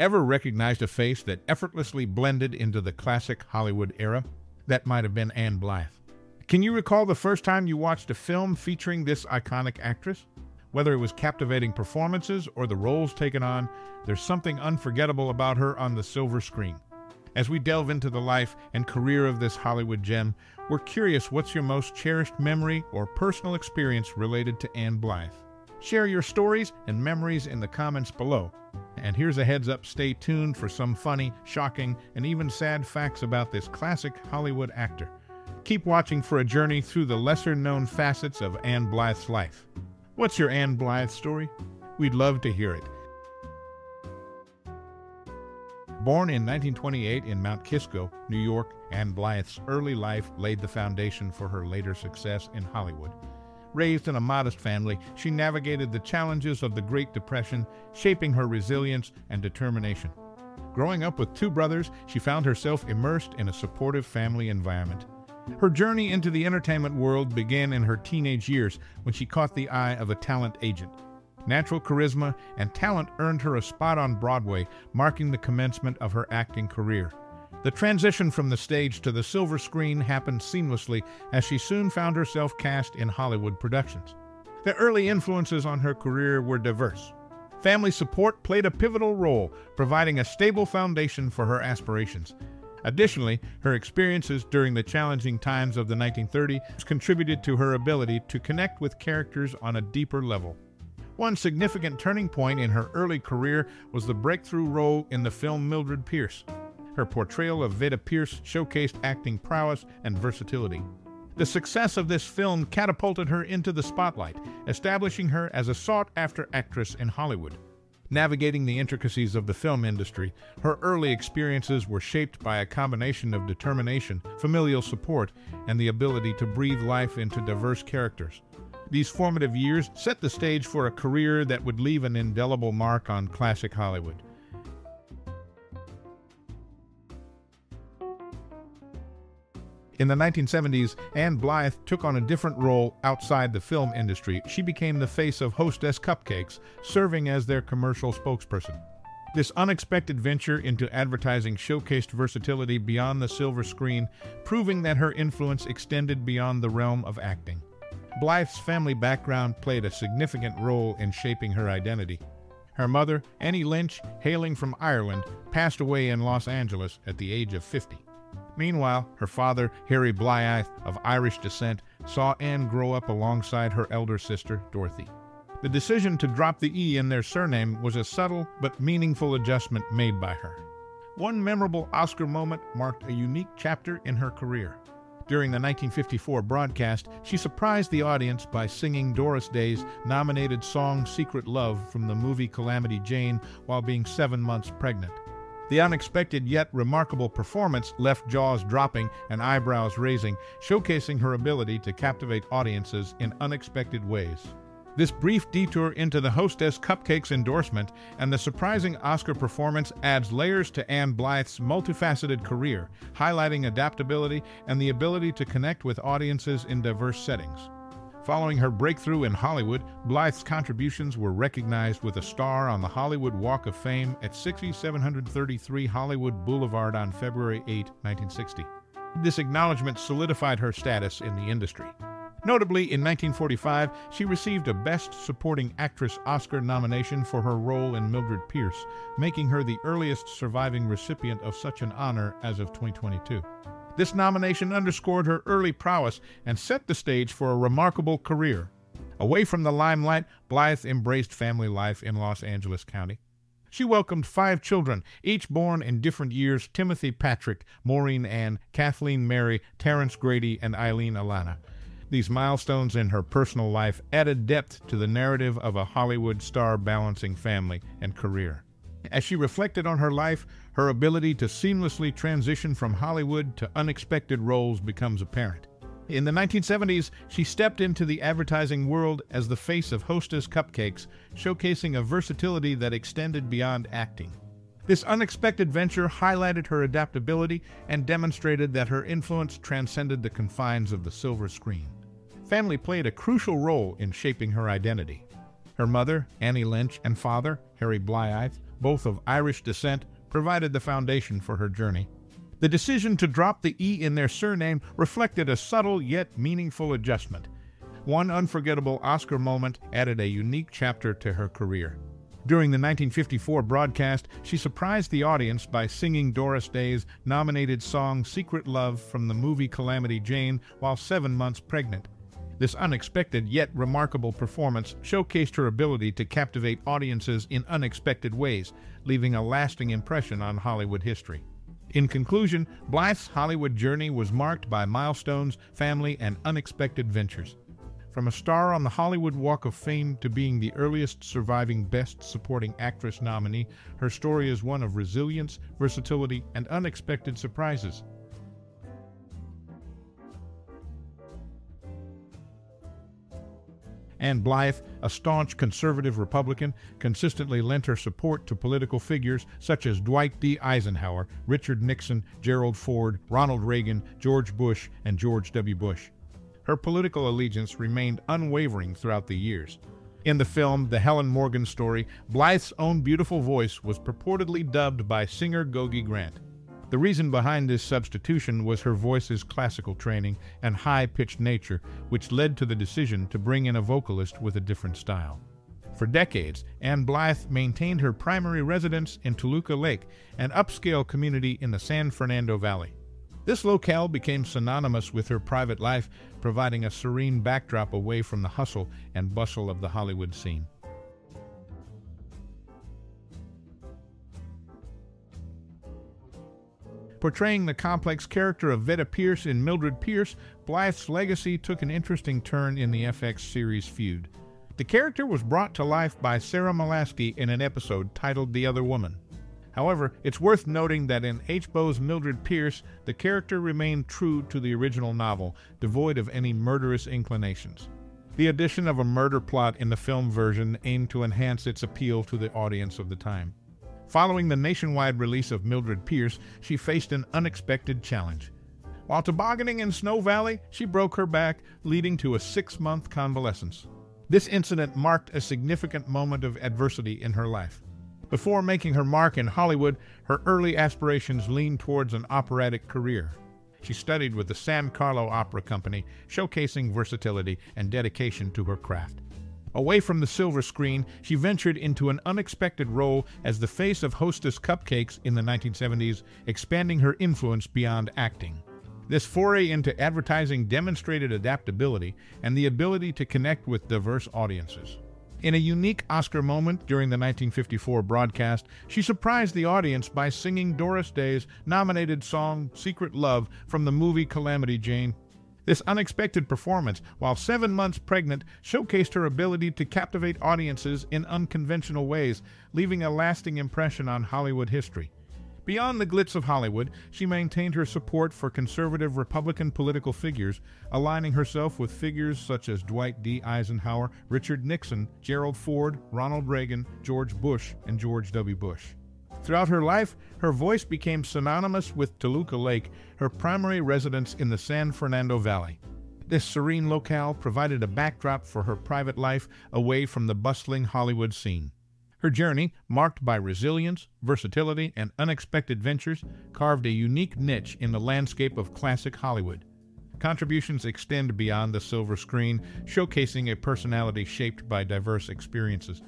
Ever recognized a face that effortlessly blended into the classic Hollywood era? That might have been Ann Blyth. Can you recall the first time you watched a film featuring this iconic actress? Whether it was captivating performances or the roles taken on, there's something unforgettable about her on the silver screen. As we delve into the life and career of this Hollywood gem, we're curious what's your most cherished memory or personal experience related to Ann Blyth. Share your stories and memories in the comments below. And here's a heads up stay tuned for some funny, shocking, and even sad facts about this classic Hollywood actor. Keep watching for a journey through the lesser known facets of Ann Blyth's life. What's your Ann Blyth story? We'd love to hear it. Born in 1928 in Mount Kisco, New York, Ann Blyth's early life laid the foundation for her later success in Hollywood. Raised in a modest family, she navigated the challenges of the Great Depression, shaping her resilience and determination. Growing up with two brothers, she found herself immersed in a supportive family environment. Her journey into the entertainment world began in her teenage years when she caught the eye of a talent agent. Natural charisma and talent earned her a spot on Broadway, marking the commencement of her acting career. The transition from the stage to the silver screen happened seamlessly as she soon found herself cast in Hollywood productions. The early influences on her career were diverse. Family support played a pivotal role, providing a stable foundation for her aspirations. Additionally, her experiences during the challenging times of the 1930s contributed to her ability to connect with characters on a deeper level. One significant turning point in her early career was the breakthrough role in the film Mildred Pierce. Her portrayal of Veda Pierce showcased acting prowess and versatility. The success of this film catapulted her into the spotlight, establishing her as a sought-after actress in Hollywood. Navigating the intricacies of the film industry, her early experiences were shaped by a combination of determination, familial support, and the ability to breathe life into diverse characters. These formative years set the stage for a career that would leave an indelible mark on classic Hollywood. In the 1970s, Ann Blyth took on a different role outside the film industry. She became the face of Hostess Cupcakes, serving as their commercial spokesperson. This unexpected venture into advertising showcased versatility beyond the silver screen, proving that her influence extended beyond the realm of acting. Blyth's family background played a significant role in shaping her identity. Her mother, Annie Lynch, hailing from Ireland, passed away in Los Angeles at the age of 50. Meanwhile, her father, Harry Blythe, of Irish descent, saw Ann grow up alongside her elder sister, Dorothy. The decision to drop the E in their surname was a subtle but meaningful adjustment made by her. One memorable Oscar moment marked a unique chapter in her career. During the 1954 broadcast, she surprised the audience by singing Doris Day's nominated song Secret Love from the movie Calamity Jane while being seven months pregnant. The unexpected yet remarkable performance left jaws dropping and eyebrows raising, showcasing her ability to captivate audiences in unexpected ways. This brief detour into the Hostess Cupcakes endorsement and the surprising Oscar performance adds layers to Ann Blyth's multifaceted career, highlighting adaptability and the ability to connect with audiences in diverse settings. Following her breakthrough in Hollywood, Blyth's contributions were recognized with a star on the Hollywood Walk of Fame at 6733 Hollywood Boulevard on February 8, 1960. This acknowledgement solidified her status in the industry. Notably, in 1945, she received a Best Supporting Actress Oscar nomination for her role in Mildred Pierce, making her the earliest surviving recipient of such an honor as of 2022. This nomination underscored her early prowess and set the stage for a remarkable career. Away from the limelight, Blyth embraced family life in Los Angeles County. She welcomed five children, each born in different years Timothy Patrick, Maureen Ann, Kathleen Mary, Terrence Grady, and Eileen Alana. These milestones in her personal life added depth to the narrative of a Hollywood star balancing family and career. As she reflected on her life, her ability to seamlessly transition from Hollywood to unexpected roles becomes apparent. In the 1970s, she stepped into the advertising world as the face of Hostess Cupcakes, showcasing a versatility that extended beyond acting. This unexpected venture highlighted her adaptability and demonstrated that her influence transcended the confines of the silver screen. Family played a crucial role in shaping her identity. Her mother, Annie Lynch, and father, Harry Blythe, both of Irish descent, provided the foundation for her journey. The decision to drop the E in their surname reflected a subtle yet meaningful adjustment. One unforgettable Oscar moment added a unique chapter to her career. During the 1954 broadcast, she surprised the audience by singing Doris Day's nominated song Secret Love from the movie Calamity Jane while seven months pregnant. This unexpected yet remarkable performance showcased her ability to captivate audiences in unexpected ways, leaving a lasting impression on Hollywood history. In conclusion, Blyth's Hollywood journey was marked by milestones, family, and unexpected ventures. From a star on the Hollywood Walk of Fame to being the earliest surviving Best Supporting Actress nominee, her story is one of resilience, versatility, and unexpected surprises. Ann Blyth, a staunch conservative Republican, consistently lent her support to political figures such as Dwight D. Eisenhower, Richard Nixon, Gerald Ford, Ronald Reagan, George Bush, and George W. Bush. Her political allegiance remained unwavering throughout the years. In the film The Helen Morgan Story, Blyth's own beautiful voice was purportedly dubbed by singer Gogi Grant. The reason behind this substitution was her voice's classical training and high-pitched nature, which led to the decision to bring in a vocalist with a different style. For decades, Ann Blyth maintained her primary residence in Toluca Lake, an upscale community in the San Fernando Valley. This locale became synonymous with her private life, providing a serene backdrop away from the hustle and bustle of the Hollywood scene. Portraying the complex character of Veda Pierce in Mildred Pierce, Blyth's legacy took an interesting turn in the FX series feud. The character was brought to life by Sarah Molaski in an episode titled The Other Woman. However, it's worth noting that in HBO's Mildred Pierce, the character remained true to the original novel, devoid of any murderous inclinations. The addition of a murder plot in the film version aimed to enhance its appeal to the audience of the time. Following the nationwide release of Mildred Pierce, she faced an unexpected challenge. While tobogganing in Snow Valley, she broke her back, leading to a six-month convalescence. This incident marked a significant moment of adversity in her life. Before making her mark in Hollywood, her early aspirations leaned towards an operatic career. She studied with the San Carlo Opera Company, showcasing versatility and dedication to her craft. Away from the silver screen, she ventured into an unexpected role as the face of Hostess Cupcakes in the 1970s, expanding her influence beyond acting. This foray into advertising demonstrated adaptability and the ability to connect with diverse audiences. In a unique Oscar moment during the 1954 broadcast, she surprised the audience by singing Doris Day's nominated song Secret Love from the movie Calamity Jane this unexpected performance, while seven months pregnant, showcased her ability to captivate audiences in unconventional ways, leaving a lasting impression on Hollywood history. Beyond the glitz of Hollywood, she maintained her support for conservative Republican political figures, aligning herself with figures such as Dwight D. Eisenhower, Richard Nixon, Gerald Ford, Ronald Reagan, George Bush, and George W. Bush. Throughout her life, her voice became synonymous with Toluca Lake, her primary residence in the San Fernando Valley. This serene locale provided a backdrop for her private life away from the bustling Hollywood scene. Her journey, marked by resilience, versatility, and unexpected ventures, carved a unique niche in the landscape of classic Hollywood. Contributions extend beyond the silver screen, showcasing a personality shaped by diverse experiences.